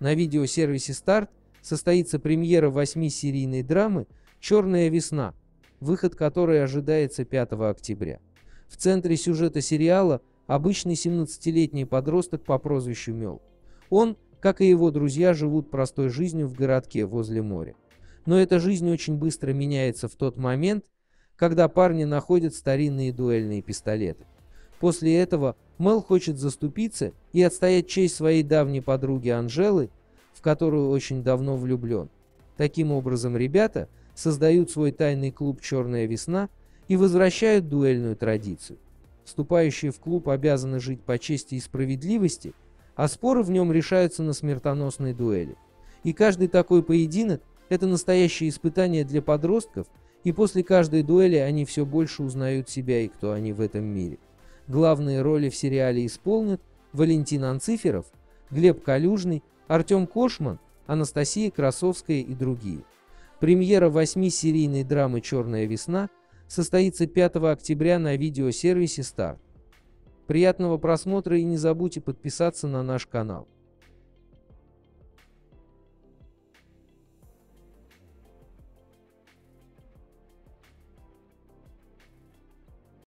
На видеосервисе «Старт» состоится премьера восьмисерийной драмы «Черная весна», выход которой ожидается 5 октября. В центре сюжета сериала обычный 17-летний подросток по прозвищу Мел. Он, как и его друзья, живут простой жизнью в городке возле моря. Но эта жизнь очень быстро меняется в тот момент, когда парни находят старинные дуэльные пистолеты. После этого Мел хочет заступиться и отстоять честь своей давней подруги Анжелы, в которую очень давно влюблен. Таким образом, ребята создают свой тайный клуб «Черная весна» и возвращают дуэльную традицию. Вступающие в клуб обязаны жить по чести и справедливости, а споры в нем решаются на смертоносной дуэли. И каждый такой поединок – это настоящее испытание для подростков, и после каждой дуэли они все больше узнают себя и кто они в этом мире. Главные роли в сериале исполнят Валентин Анциферов, Глеб Калюжный, Артем Кошман, Анастасия Красовская и другие. Премьера восьми-серийной драмы «Черная весна» состоится 5 октября на видеосервисе Старт. Приятного просмотра и не забудьте подписаться на наш канал.